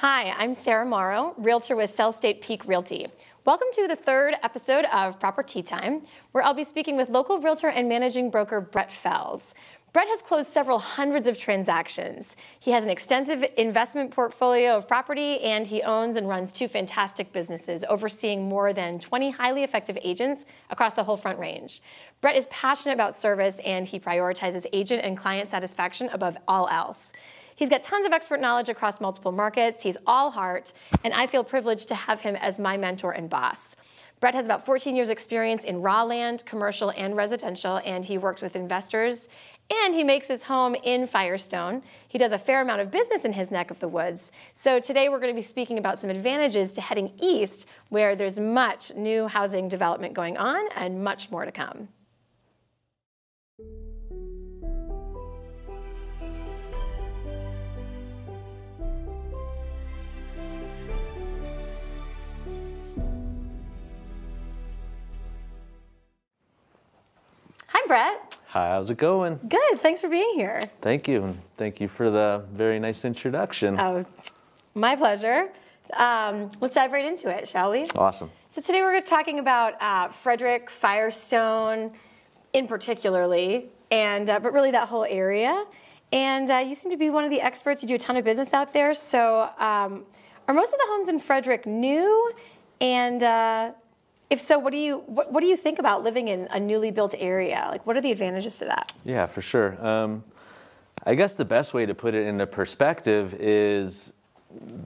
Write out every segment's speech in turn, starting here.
Hi, I'm Sarah Morrow, realtor with Sell State Peak Realty. Welcome to the third episode of Proper Tea Time, where I'll be speaking with local realtor and managing broker Brett Fells. Brett has closed several hundreds of transactions. He has an extensive investment portfolio of property, and he owns and runs two fantastic businesses, overseeing more than 20 highly effective agents across the whole Front Range. Brett is passionate about service, and he prioritizes agent and client satisfaction above all else. He's got tons of expert knowledge across multiple markets. He's all heart, and I feel privileged to have him as my mentor and boss. Brett has about 14 years experience in raw land, commercial, and residential, and he works with investors and he makes his home in Firestone. He does a fair amount of business in his neck of the woods. So today we're going to be speaking about some advantages to heading east where there's much new housing development going on and much more to come. Brett. Hi, how's it going? Good. Thanks for being here. Thank you. and Thank you for the very nice introduction. Oh, my pleasure. Um, let's dive right into it, shall we? Awesome. So today we're talking about uh, Frederick Firestone, in particularly, and uh, but really that whole area. And uh, you seem to be one of the experts. You do a ton of business out there. So um, are most of the homes in Frederick new? And uh, if so, what do you what, what do you think about living in a newly built area? Like, what are the advantages to that? Yeah, for sure. Um, I guess the best way to put it into perspective is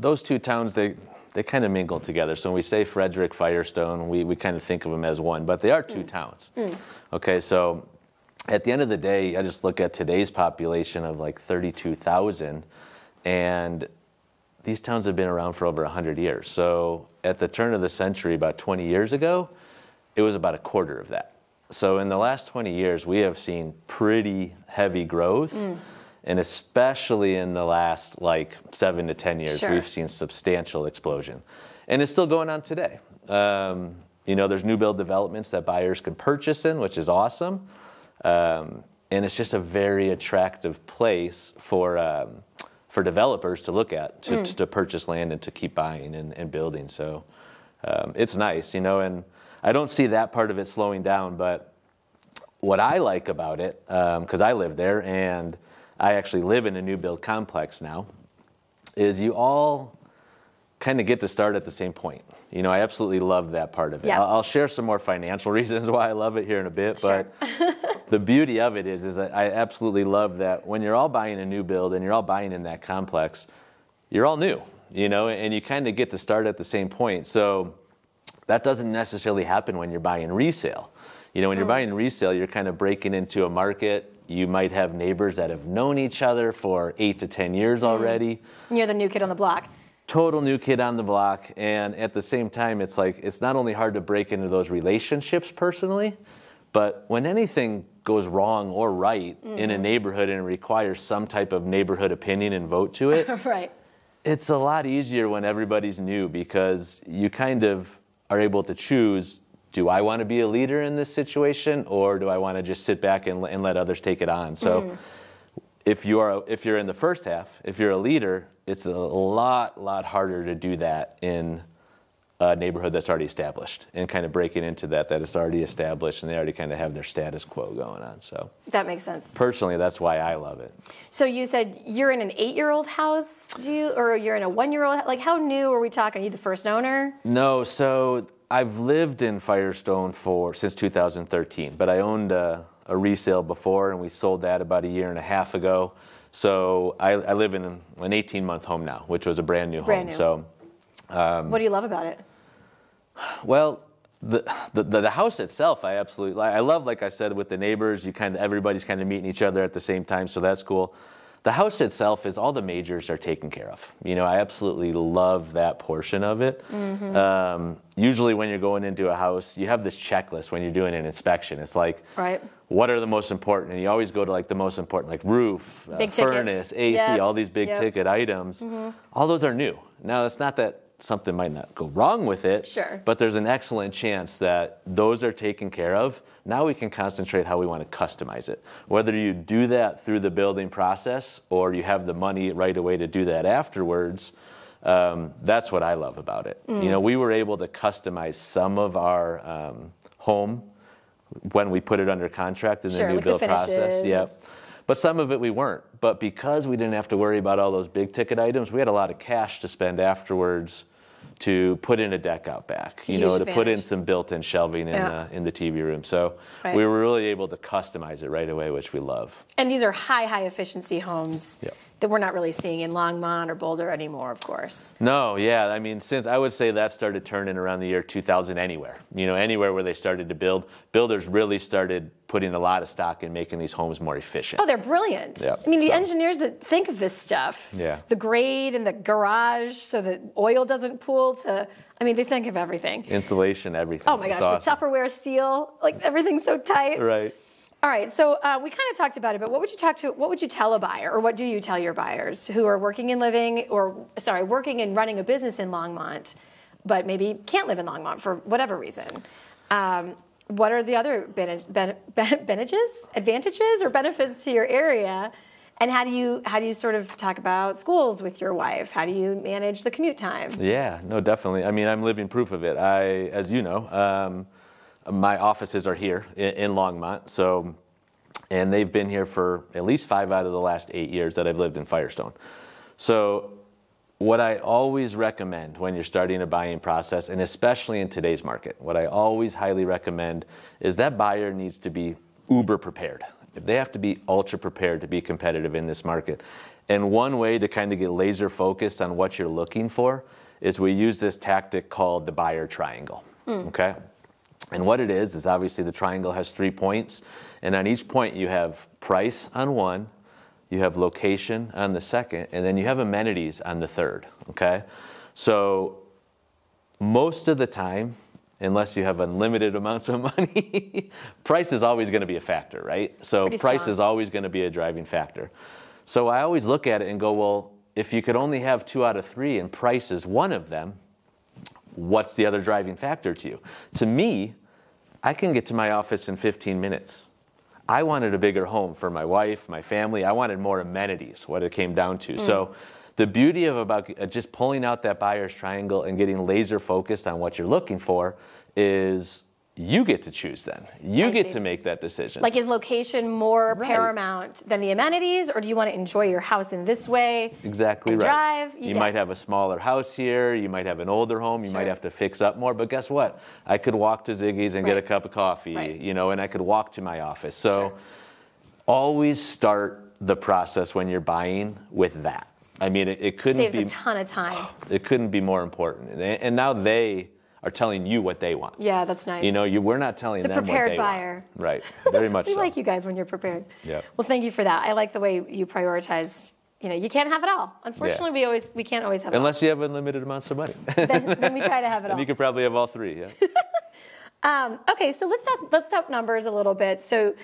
those two towns, they, they kind of mingle together. So when we say Frederick, Firestone, we, we kind of think of them as one, but they are two towns. Okay, so at the end of the day, I just look at today's population of like 32,000, and these towns have been around for over 100 years. So at the turn of the century, about 20 years ago, it was about a quarter of that. So in the last 20 years, we have seen pretty heavy growth. And especially in the last like seven to 10 years, Sure. we've seen substantial explosion. And it's still going on today. Um, you know, there's new build developments that buyers can purchase in, which is awesome. Um, and it's just a very attractive place for um, for developers to look at to, to purchase land and to keep buying and, and building. So um, it's nice, you know. And I don't see that part of it slowing down. But what I like about it, because I live there and I actually live in a new build complex now, is you all kind of get to start at the same point. You know, I absolutely love that part of it. Yeah. I'll, I'll share some more financial reasons why I love it here in a bit, Sure. but the beauty of it is, is that I absolutely love that when you're all buying a new build and you're all buying in that complex, you're all new, you know, and you kind of get to start at the same point. So that doesn't necessarily happen when you're buying resale. You know, when you're mm. buying resale, you're kind of breaking into a market. You might have neighbors that have known each other for eight to 10 years mm. already You're the new kid on the block. total new kid on the block and at the same time it's like it's not only hard to break into those relationships personally but when anything goes wrong or right in a mm-hmm. neighborhood and requires some type of neighborhood opinion and vote to it right. it's a lot easier when everybody's new because you kind of are able to choose do I want to be a leader in this situation or do I want to just sit back and, and let others take it on? So mm-hmm. if you are if you're in the first half, if you're a leader, it's a lot lot harder to do that in a neighborhood that's already established and kind of breaking into that that is already established and they already kind of have their status quo going on. So That makes sense. personally, that's why I love it. So you said you're in an eight-year-old house, do you, or you're in a one-year-old? Like, how new are we talking? Are you the first owner? No, so I've lived in Firestone for since 2013, but I owned a, a resale before, and we sold that about a year and a half ago. So I, I live in an 18 month home now, which was a brand new Brand home. new. So what do you love about it? Well, the, the the house itself, I absolutely I love. Like I said, with the neighbors, you kind of everybody's kind of meeting each other at the same time, so that's cool. The house itself is all the majors are taken care of. You know, I absolutely love that portion of it. Um, usually, when you're going into a house, you have this checklist when you're doing an inspection. It's like, Right. what are the most important? And you always go to like the most important, like roof, uh, furnace, AC, Yep. all these big Yep. ticket items. All those are new. Now, it's not that something might not go wrong with it, Sure. but there's an excellent chance that those are taken care of. Now we can concentrate how we want to customize it. Whether you do that through the building process or you have the money right away to do that afterwards, Um, that's what I love about it. You know, we were able to customize some of our um, home when we put it under contract in Sure, the new like the build process. finishes Yep. But some of it we weren't. But because we didn't have to worry about all those big ticket items, we had a lot of cash to spend afterwards to put in a deck out back, It's you know, to put in some built-in shelving in, Yeah. the, in the TV room. So Right. we were really able to customize it right away, which we love. And these are high, high efficiency homes Yep. that we're not really seeing in Longmont or Boulder anymore, of course. No, yeah, I mean, since I would say that started turning around the year 2000 anywhere. You know, anywhere where they started to build, builders really started putting a lot of stock in making these homes more efficient. Oh, they're brilliant. Yep, I mean, the so- engineers that think of this stuff, Yeah. the grade and the garage so that oil doesn't pool to, I mean, they think of everything. Insulation, everything. Oh my gosh, awesome. the Tupperware seal, like everything's so tight. Right. All right, so uh, we kind of talked about it, but what would you talk to? What would you tell a buyer, or what do you tell your buyers who are working and living, or sorry, working and running a business in Longmont, but maybe can't live in Longmont for whatever reason? Um, what are the other benefits, advantages, or benefits to your area? And how do you how do you sort of talk about schools with your wife? How do you manage the commute time? Yeah, no, definitely. I mean, I'm living proof of it. I, as you know, um, my offices are here in, in Longmont, so, and they've been here for at least five out of the last eight years that I've lived in Firestone. So, what I always recommend when you're starting a buying process, and especially in today's market, what I always highly recommend is that buyer needs to be uber prepared. They have to be ultra prepared to be competitive in this market. And one way to kind of get laser focused on what you're looking for is we use this tactic called the buyer triangle. Hmm. Okay? And what it is, is obviously the triangle has three points. And on each point, you have price on one, you have location on the second, and then you have amenities on the third. Okay? So most of the time, unless you have unlimited amounts of money, price is always going to be a factor, right? So Pretty price strong. is always going to be a driving factor. So I always look at it and go, well, if you could only have two out of three and price is one of them, what's the other driving factor to you? To me, I can get to my office in 15 minutes. I wanted a bigger home for my wife, my family. I wanted more amenities, what it came down to. So the beauty of about uh, just pulling out that buyer's triangle and getting laser focused on what you're looking for is you get to choose then. You I get see. to make that decision. Like, is location more Right. paramount than the amenities, or do you want to enjoy your house in this way? Exactly right. drive, You yeah. might have a smaller house here. You might have an older home. You might have to fix up more. But guess what? I could walk to Ziggi's and get a cup of coffee, Right. you know, and I could walk to my office. So Sure. always start the process when you're buying with that. I mean, it, it couldn't Saves be a ton of time. it couldn't be more important. And, and now they are telling you what they want. Yeah, that's nice. You know, you we're not telling The them prepared what they buyer. want. Right. Very much we so. like you guys when you're prepared. Yeah. Well, thank you for that. I like the way you prioritize. You know, you can't have it all. Unfortunately, we always we can't always have it Unless you have unlimited amounts of money. Then, then we try to have it and all. you could probably have all three, yeah. Um, okay, so let's talk let's talk numbers a little bit. So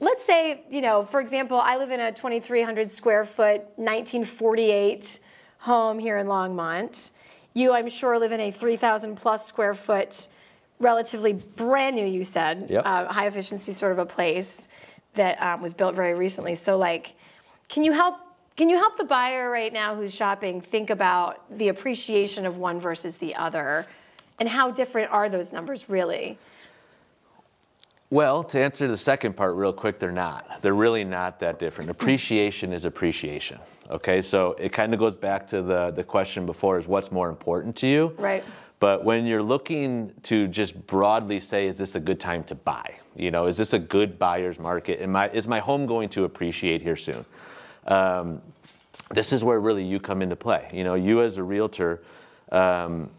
let's say, you know, for example, I live in a 2,300 square foot 1948 home here in Longmont. You, I'm sure, live in a 3,000 plus square foot, relatively brand new. You said Yep. uh, high efficiency sort of a place that um, was built very recently. So, like, can you help? Can you help the buyer right now who's shopping think about the appreciation of one versus the other, and how different are those numbers really? Well, to answer the second part real quick, they're not. They're really not that different. Appreciation is appreciation. Okay, so it kind of goes back to the, the question before is what's more important to you? Right. But when you're looking to just broadly say, is this a good time to buy? You know, is this a good buyer's market? Am I, is my home going to appreciate here soon? Um, this is where really you come into play. You know, you as a realtor, um,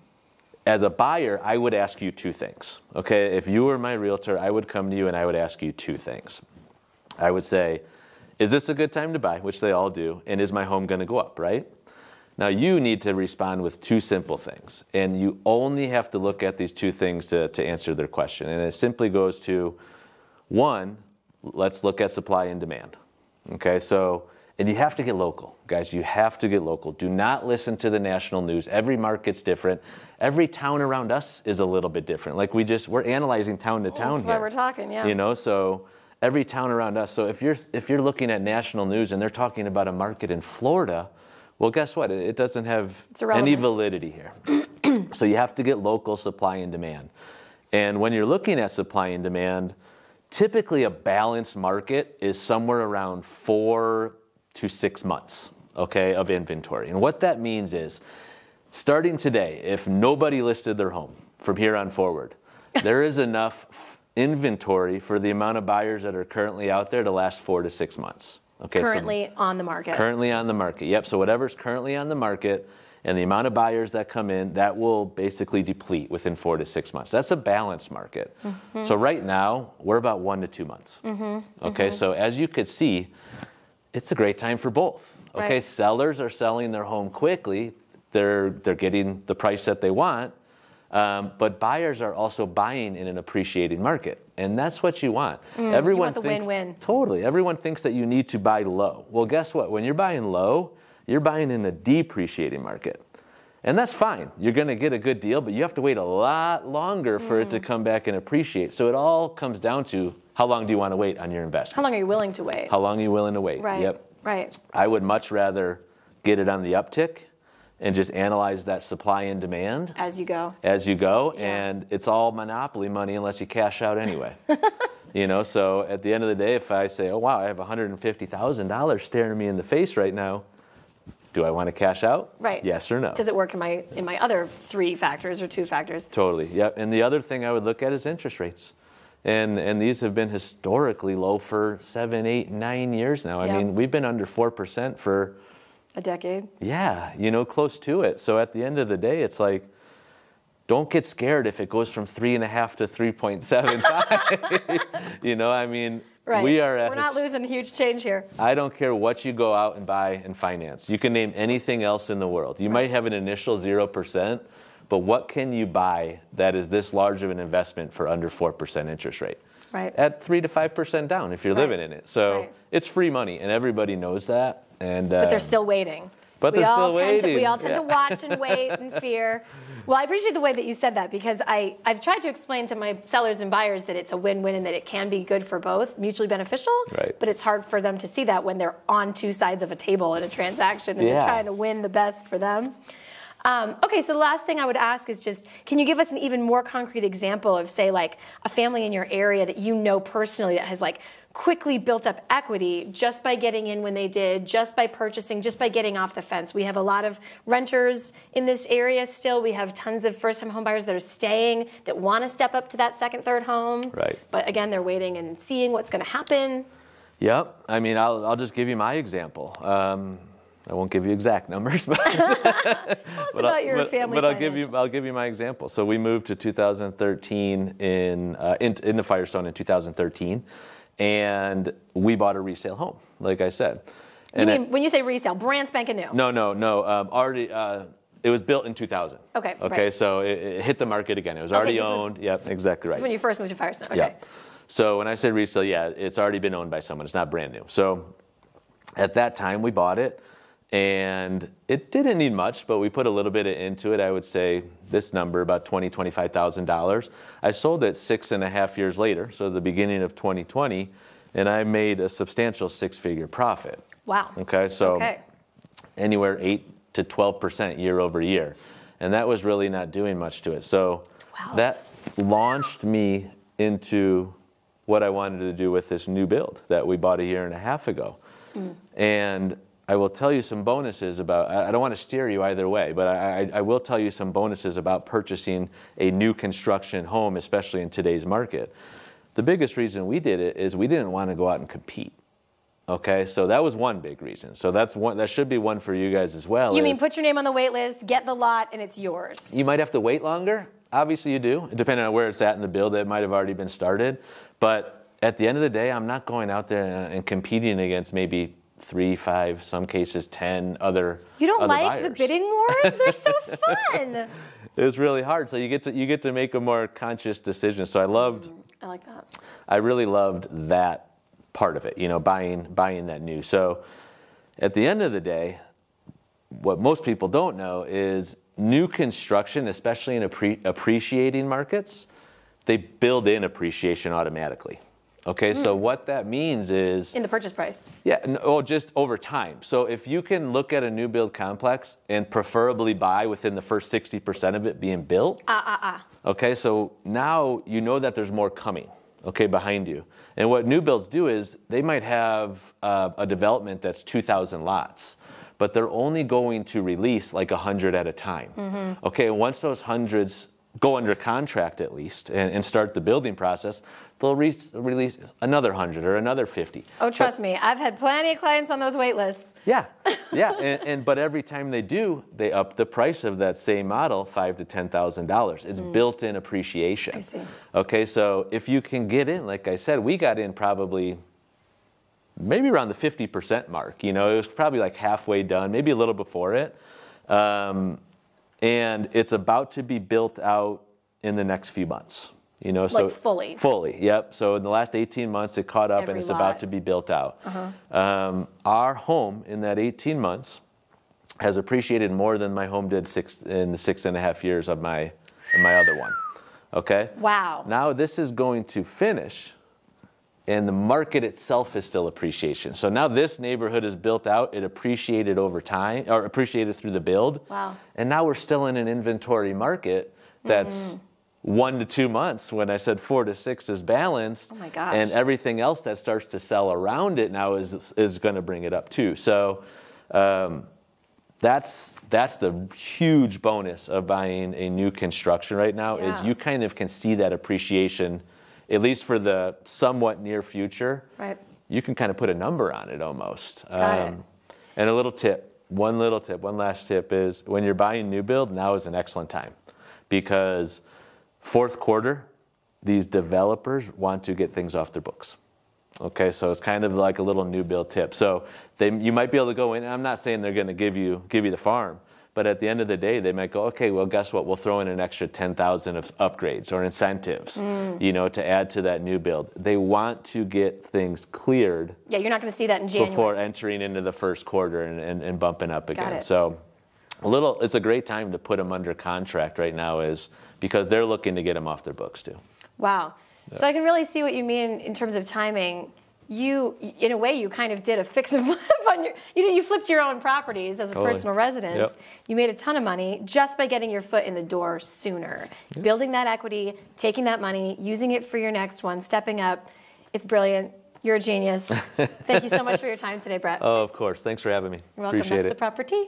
as a buyer, I would ask you two things. Okay, if you were my realtor, I would come to you and I would ask you two things. I would say, is this a good time to buy? Which they all do. And is my home going to go up, right? Now you need to respond with two simple things. And you only have to look at these two things to, to answer their question. And it simply goes to one, let's look at supply and demand. Okay, so, and you have to get local, guys. You have to get local. Do not listen to the national news. Every market's different. Every town around us is a little bit different. Like we just, we're analyzing town to town That's why here. we're talking, yeah. You know, so every town around us. So if you're if you're looking at national news and they're talking about a market in Florida, Well, guess what? It it doesn't have any validity here. so you have to get local supply and demand. And when you're looking at supply and demand, typically a balanced market is somewhere around four to six months, okay, of inventory. And what that means is, starting today, if nobody listed their home from here on forward, there is enough inventory for the amount of buyers that are currently out there to last four to six months. Okay, so Currently on the market. currently on the market. Yep. So whatever's currently on the market and the amount of buyers that come in, that will basically deplete within four to six months. That's a balanced market. Mm-hmm. So right now we're about one to two months. Okay. So as you could see, it's a great time for both. Okay. Right. Sellers are selling their home quickly. They're they're getting the price that they want. Um, but buyers are also buying in an appreciating market, and that's what you want. Everyone Mm, the thinks, win-win. Totally. Everyone thinks that you need to buy low. Well, guess what? When you're buying low, you're buying in a depreciating market. And that's fine. You're going to get a good deal, but you have to wait a lot longer for it to Mm. come back and appreciate. So it all comes down to how long do you want to wait on your investment? How long are you willing to wait? How long are you willing to wait? right. Yep. Right. I would much rather get it on the uptick and just analyze that supply and demand As you go. as you go, Yeah. and it's all monopoly money unless you cash out anyway. you know, so at the end of the day, if I say, "Oh wow, I have $150,000 staring me in the face right now," do I want to cash out? Right. Yes or no? Does it work in my in my other three factors or two factors? Totally. Yep. And the other thing I would look at is interest rates. And, and these have been historically low for seven, eight, nine years now. I Yeah. mean, we've been under 4% for A decade. Yeah, you know, close to it. So at the end of the day, it's like, don't get scared if it goes from three and a half to three point seven five. you know, I mean, Right. we are at. We're not his- losing huge change here. I don't care what you go out and buy and finance. You can name anything else in the world. You might have an initial zero percent, but what can you buy that is this large of an investment for under four percent interest rate? Right. At three to five percent down if you're Right. living in it. So Right. it's free money, and everybody knows that. And But they're um, still waiting. but we they're all still tend To, we all tend to watch and wait and fear. Well, I appreciate the way that you said that because I, I've tried to explain to my sellers and buyers that it's a win-win and that it can be good for both, mutually beneficial. Right. But it's hard for them to see that when they're on two sides of a table in a transaction and they're trying to win the best for them. Um, okay, so the last thing I would ask is just, can you give us an even more concrete example of, say, like a family in your area that you know personally that has like quickly built up equity just by getting in when they did, just by purchasing, just by getting off the fence? We have a lot of renters in this area still. We have tons of first-time homebuyers that are staying that want to step up to that second, third home. Right. But again, they're waiting and seeing what's going to happen. Yep. I mean, I'll, I'll just give you my example. Um, I won't give you exact numbers, but, Tell us but, about I'll, your but, family. but I'll give you I'll give you my example. So we moved to 2013 in uh, in, in the Firestone in 2013, and we bought a resale home, like I said. You And it- mean when you say resale, brand spanking new? no, no, no. Um, already, uh, it was built in 2000. Okay, Okay, right. so it, it hit the market again. It was Okay, already was- owned. Yep, exactly right. When you first moved to Firestone. Okay. Yeah. So when I say resale, yeah, it's already been owned by someone. It's not brand new. So at that time, we bought it, and it didn't need much, but we put a little bit into it. I would say this number, about twenty, twenty-five thousand dollars. I sold it six and a half years later, so the beginning of 2020, and I made a substantial six-figure profit. Wow. Okay, so Okay. anywhere 8 to 12% year over year. And that was really not doing much to it. So Wow. that launched me into what I wanted to do with this new build that we bought a year and a half ago. Hmm. And I will tell you some bonuses about, I don't want to steer you either way, but I, I, I will tell you some bonuses about purchasing a new construction home, especially in today's market. The biggest reason we did it is we didn't want to go out and compete. Okay, so that was one big reason. So that's one that should be one for you guys as well. You mean put your name on the wait list, get the lot, and it's yours. you might have to wait longer. Obviously, you do, depending on where it's at in the build. It might have already been started, but at the end of the day, I'm not going out there and competing against maybe three, five, some cases ten other. You don't other like the bidding wars? They're so fun. It's really hard. So you get to you get to make a more conscious decision. So I loved mm, I like that. I really loved that part of it, you know, buying buying that new. So at the end of the day, what most people don't know is new construction, especially in appre- appreciating markets, they build in appreciation automatically. Okay, so what that means is In the purchase price. yeah, no, oh, just over time. So if you can look at a new build complex and preferably buy within the first 60% of it being built, Ah, ah, ah. okay, so now you know that there's more coming, okay, behind you. And what new builds do is they might have uh, a development that's 2,000 lots, but they're only going to release like 100 at a time. Okay, once those hundreds go under contract at least and, and start the building process, they'll re- release another 100 or another 50. Oh, trust me, I've had plenty of clients on those wait lists. Yeah, yeah, and, and but every time they do, they up the price of that same model five to ten thousand dollars. It's built-in appreciation. I see. Okay, so if you can get in, like I said, we got in probably maybe around the fifty percent mark. You know, it was probably like halfway done, maybe a little before it, um, and it's about to be built out in the next few months. You know, so Like fully? Fully, yep. So in the last 18 months, it caught up Every and it's lot. Uh-huh. about to be built out. Um, our home in that 18 months has appreciated more than my home did six in the six and a half years of my of my other one. Okay. Wow. Now this is going to finish, and the market itself is still appreciation. So now this neighborhood is built out, it appreciated over time, or appreciated through the build. Wow. And now we're still in an inventory market that's Mm-hmm. one to two months. When I said four to six is balanced. Oh my gosh. And everything else that starts to sell around it now is is going to bring it up too. So. Um, that's that's the huge bonus of buying a new construction right now Yeah. is you kind of can see that appreciation at least for the somewhat near future Right. you can kind of put a number on it almost Um, it. and a little tip one little tip one last tip is when you're buying new build now is an excellent time because fourth quarter these developers want to get things off their books Okay, so it's kind of like a little new build tip. So they, you might be able to go in. And I'm not saying they're going to give you give you the farm, but at the end of the day, they might go, okay, well, guess what? We'll throw in an extra 10,000 of upgrades or incentives, mm. you know, to add to that new build. They want to get things cleared Yeah, you're not going to see that in January. before entering into the first quarter and, and, and bumping up again. it. So a little, it's a great time to put them under contract right now, is because they're looking to get them off their books too. Wow. So I can really see what you mean in terms of timing. You, in a way, you kind of did a fix and flip on your. You know, you flipped your own properties as a Totally. personal residence. Yep. You made a ton of money just by getting your foot in the door sooner, building that equity, taking that money, using it for your next one, stepping up. It's brilliant. You're a genius. Thank you so much for your time today, Brett. Oh, of course. Thanks for having me. You're welcome. Appreciate That's it. the property.